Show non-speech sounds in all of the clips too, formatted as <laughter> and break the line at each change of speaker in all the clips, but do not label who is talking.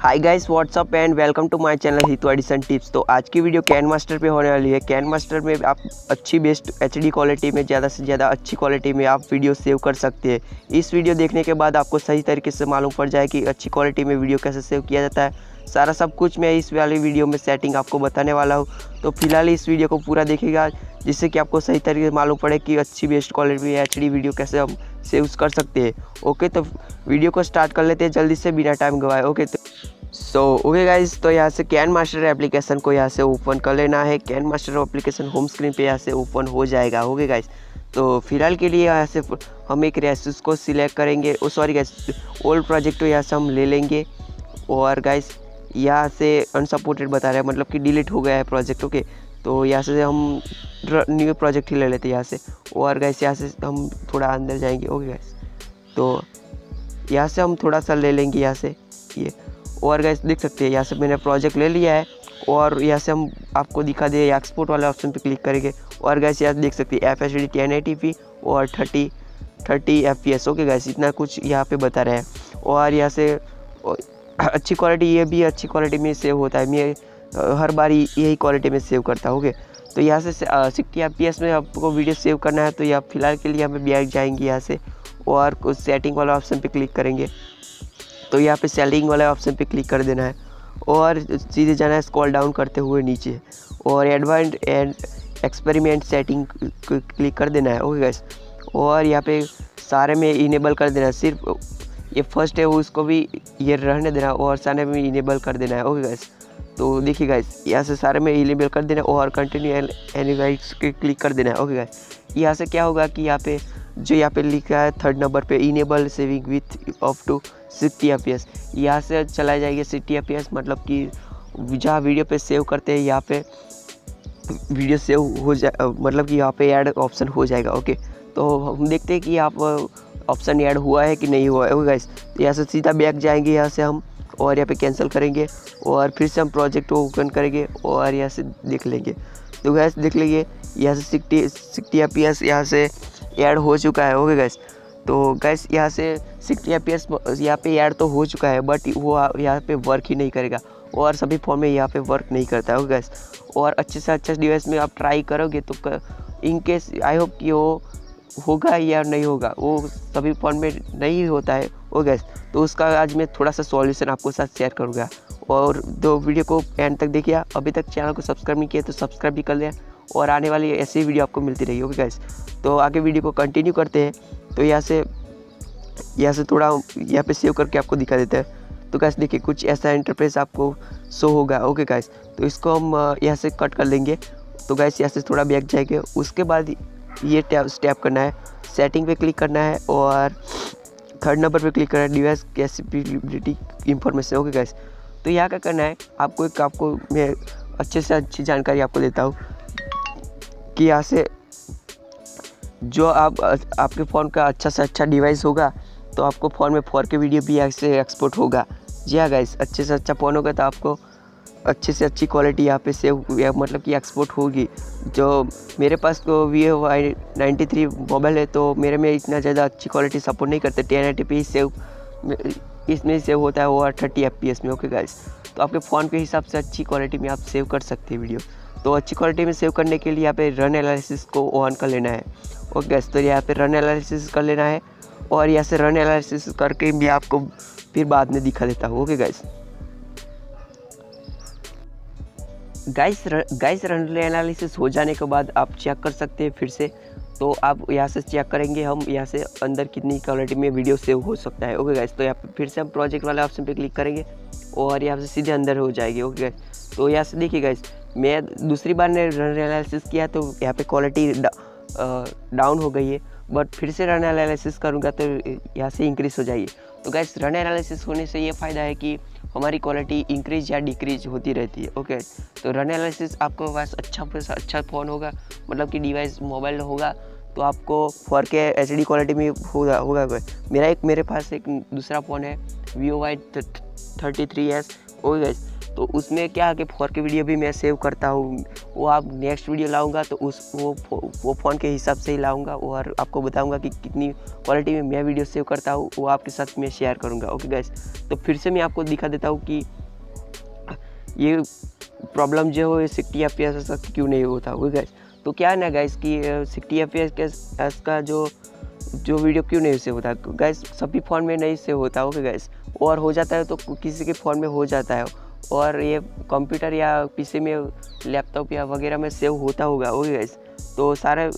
Hi guys what's up and welcome to my channel Hitu edition tips तो आज की video can master पर होने वाली है। कैन मास्टर में आप अच्छी बेस्ट एचडी क्वालिटी में, ज़्यादा से ज़्यादा अच्छी क्वालिटी में आप वीडियो सेव कर सकते हैं। इस वीडियो देखने के बाद आपको सही तरीके से मालूम पड़ जाए कि अच्छी क्वालिटी में वीडियो कैसे सेव किया जाता है। सारा सब कुछ मैं इस वाली वीडियो में सेटिंग आपको बताने वाला हूँ। तो फ़िलहाल इस वीडियो को पूरा देखिएगा, जिससे कि आपको सही तरीके से मालूम पड़े कि अच्छी बेस्ट क्वालिटी में एच वीडियो कैसे हम सेव कर सकते हैं। ओके तो वीडियो को स्टार्ट कर लेते हैं जल्दी से, बिना टाइम गवाए। ओके तो सो ओके गाइज़ तो यहाँ से कैन मास्टर एप्लीकेशन को यहाँ से ओपन कर लेना है। Can master application home screen पे यहाँ से ओपन हो जाएगा। ओके गाइज़ तो फ़िलहाल के लिए यहाँ से हम एक रेसिस को सिलेक्ट करेंगे। सॉरी गाइज़ ओल्ड प्रोजेक्ट को यहाँ से हम ले लेंगे। और गाइज़ यहाँ से अनसपोर्टेड बता रहे हैं मतलब कि डिलीट हो गया है प्रोजेक्ट ओके तो यहाँ से हम न्यू प्रोजेक्ट ही ले लेते हैं यहाँ से। और गैस यहाँ से हम थोड़ा अंदर जाएँगे ओके गैस तो यहाँ से हम थोड़ा सा ले लेंगे यहाँ से, ये। और गैस देख सकते हैं, यहाँ से मैंने प्रोजेक्ट ले लिया है, और यहाँ से हम आपको दिखा दे एक्सपोर्ट वाले ऑप्शन पे क्लिक करेंगे। और गैस यहाँ देख सकते हैं F H D ten eighty P और thirty thirty F P S okay guys इतना कुछ यहाँ पे बता रहे हैं। और यहाँ से <coughs> अच्छी क्वालिटी ये भी अच्छी क्वालिटी में सेव होता है। मैं हर बार यही क्वालिटी में सेव करता हूँ ओके तो यहाँ से सिक्सटी एफ़ में आपको वीडियो सेव करना है तो यहाँ फ़िलहाल के लिए हमें बैग जाएँगे यहाँ से और कुछ सेटिंग वाला ऑप्शन पे क्लिक करेंगे। तो यहाँ पे सेलिंग वाले ऑप्शन पे क्लिक कर देना है और सीधे जाना है स्क्रॉल डाउन करते हुए नीचे और advance and experiment setting click कर देना है ओके गैस और यहाँ पे सारे में इनेबल कर देना है, सिर्फ़ ये फ़र्स्ट है उसको भी ये रहने देना और सारे में इनेबल कर देना है। ओके गैस तो देखिए गाइस यहाँ से सारे में इनेबल कर देना और कंटिन्यू एनिवाइट्स क्लिक कर देना है। ओके गाइस यहाँ से क्या होगा कि यहाँ पे जो यहाँ पे लिखा है थर्ड नंबर पे enable saving with up to sixty F यहाँ से चला जाएगा सिक्सटी एफ़ मतलब कि जहाँ वीडियो पे सेव करते हैं, यहाँ पे वीडियो सेव हो जाए मतलब कि यहाँ पे ऐड ऑप्शन हो जाएगा। ओके तो हम देखते हैं कि आप ऑप्शन ऐड हुआ है कि नहीं हुआ है। ओके गाइस तो यहाँ से सीधा बैक जाएँगे, यहाँ से हम और यहाँ पे कैंसिल करेंगे और फिर से हम प्रोजेक्ट को ओपन करेंगे और यहाँ से देख लेंगे। तो गैस देख लीजिए यहाँ से sixty sixty F P S यहाँ से ऐड हो चुका है। ओके गैस तो गैस यहाँ से सिक्सटी एफ़ पी एस यहाँ पे ऐड तो हो चुका है बट वो यहाँ पे वर्क ही नहीं करेगा और सभी फ़ोन में यहाँ पे वर्क नहीं करता है। ओके गैस और अच्छे से अच्छा डिवाइस में आप ट्राई करोगे तो इन केस आई होप कि वो होगा या नहीं होगा, वो सभी फ़ोन में नहीं होता है, वो गैस तो उसका आज मैं थोड़ा सा सॉल्यूशन आपको साथ शेयर करूँगा. और दो वीडियो को एंड तक देखिए, अभी तक चैनल को सब्सक्राइब नहीं किया तो सब्सक्राइब भी कर लें और आने वाली ऐसी वीडियो आपको मिलती रही ओके गैस तो आगे वीडियो को कंटिन्यू करते हैं. तो यहाँ से यहाँ से थोड़ा यहाँ पे सेव करके आपको दिखा देता है. तो गैस देखिए, कुछ ऐसा इंटरफेस आपको शो होगा ओके गैस तो इसको हम यहाँ से कट कर लेंगे. तो गैस यहाँ से थोड़ा बैक जाएँगे. उसके बाद ये टैप स्टैप करना है। सेटिंग पे क्लिक करना है और थर्ड नंबर पे क्लिक करना है। Device capability information okay guys तो यहाँ क्या करना है? आपको एक आपको मैं अच्छे से अच्छी जानकारी आपको देता हूँ कि यहाँ से जो आप, आपके फ़ोन का अच्छा से अच्छा डिवाइस होगा तो आपको फ़ोन में फोर के वीडियो भी ऐसे एक्सपोर्ट होगा। जी हाँ गाइस अच्छे से अच्छा फ़ोन होगा तो आपको अच्छे से अच्छी क्वालिटी यहाँ पे सेव मतलब कि एक्सपोर्ट होगी। जो मेरे पास तो V O Y ninety three mobile है तो मेरे में इतना ज़्यादा अच्छी क्वालिटी सपोर्ट नहीं करते। टेन एटी पी सेव इसमें सेव होता है वो थर्टी एफ़ पी एस में ओके गाइस तो आपके फ़ोन के हिसाब से अच्छी क्वालिटी में आप सेव कर सकते हैं वीडियो तो अच्छी क्वालिटी में सेव करने के लिए यहाँ पे रन एनालिसिस को ऑन कर लेना है ओके गैस तो यहाँ पे रन एनालिसिस कर लेना है, और यहाँ से रन एनालिसिस करके मैं आपको फिर बाद में दिखा देता हूँ okay guys guys guys run analysis हो जाने के बाद आप चेक कर सकते हैं फिर से। तो आप यहाँ से चेक करेंगे हम, यहाँ से अंदर कितनी क्वालिटी में वीडियो सेव हो सकता है। ओके गाइस तो यहाँ पे फिर से हम प्रोजेक्ट वाले ऑप्शन पे क्लिक करेंगे और यहाँ से सीधे अंदर हो जाएगी। ओके गाइस तो यहाँ से देखिए गाइस मैं दूसरी बार ने रन एनालिसिस किया तो यहाँ पे क्वालिटी डाउन हो गई है। बट फिर से रन एनालिसिस करूँगा तो यहाँ से इंक्रीज़ हो जाएगी। तो गैस रन एनालिसिस होने से ये फ़ायदा है कि हमारी क्वालिटी इंक्रीज या डिक्रीज होती रहती है ओके तो रन एनालिसिस आपको पास अच्छा अच्छा फ़ोन होगा मतलब कि डिवाइस मोबाइल होगा तो आपको फोर के एच डी क्वालिटी में होगा होगा मेरा एक, मेरे पास एक दूसरा फ़ोन है V O Y thirty three S okay तो उसमें क्या है कि फोर के वीडियो भी मैं सेव करता हूँ। वो आप नेक्स्ट वीडियो लाऊँगा तो उस वो वो फ़ोन के हिसाब से ही लाऊँगा और आपको बताऊँगा कि कितनी क्वालिटी में मैं वीडियो सेव करता हूँ, वो आपके साथ मैं शेयर करूँगा। ओके गैस तो फिर से मैं आपको दिखा देता हूँ कि ये प्रॉब्लम जो है सिक्सटी एफ़ पी क्यों नहीं होता। ओके गैस तो क्या है ना गैस कि सिक्सटी एफ़ पी का जो जो वीडियो क्यों नहीं सेव होता? गैस सभी फ़ोन में नहीं सेव होता। ओके गैस और हो जाता है तो किसी के फ़ोन में हो जाता है। और ये कंप्यूटर या पीसी में लैपटॉप या वगैरह में सेव होता होगा ओके गैस तो सारे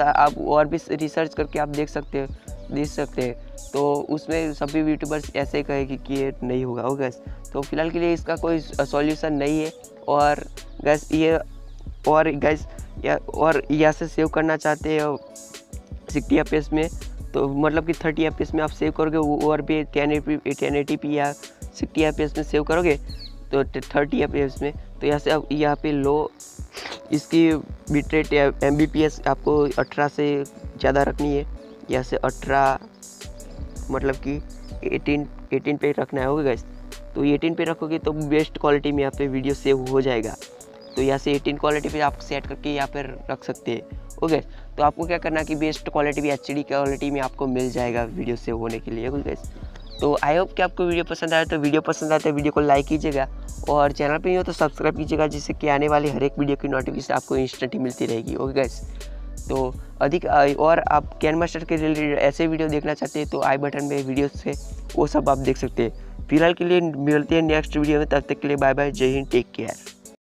आप और भी रिसर्च करके आप देख सकते हैं, देख सकते हैं। तो उसमें सभी यूट्यूबर्स ऐसे ही कहेगी कि ये नहीं होगा ओके गैस तो फ़िलहाल के लिए इसका कोई सॉल्यूशन नहीं है और गैस ये और गैस या और यहाँ से सेव करना चाहते हो सिक्सटी एफ़ में तो मतलब कि थर्टी एफ़ में आप सेव करोगे, वो और भी टेन ए टेन पी या सिक्सटी एफ़ में सेव करोगे तो थर्टी एफ़ में तो यहाँ से अब यहाँ पे लो इसकी बिट रेट एम आपको अठारह से ज़्यादा रखनी है। यहाँ से अठारह मतलब कि एटीन एटीन पे रखना होगा गैस तो एटीन पे रखोगे तो बेस्ट क्वालिटी में यहाँ पे वीडियो सेव हो जाएगा। तो यहाँ से एटीन क्वालिटी पे आप सेट करके यहाँ पर रख सकते हैं ओके तो आपको क्या करना कि बेस्ट क्वालिटी भी एचडी क्वालिटी में आपको मिल जाएगा वीडियो सेव होने के लिए ओके तो आई होप कि आपको वीडियो पसंद आया तो वीडियो पसंद आया तो वीडियो को लाइक कीजिएगा और चैनल पे नहीं हो तो सब्सक्राइब कीजिएगा, जिससे कि आने वाली हर एक वीडियो की नोटिफिकेशन आपको इंस्टेंट ही मिलती रहेगी। ओके गैस तो अधिक और आप कैन मास्टर के रिलेटेड ऐसे वीडियो देखना चाहते हैं तो आई बटन में वीडियो से वो सब आप देख सकते हैं। फ़िलहाल के लिए मिलते हैं नेक्स्ट वीडियो में, तब तक के लिए बाय बाय जय हिंद टेक केयर